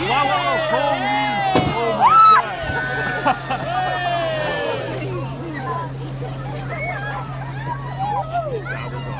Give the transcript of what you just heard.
Wow, holy, oh my God. that was awesome.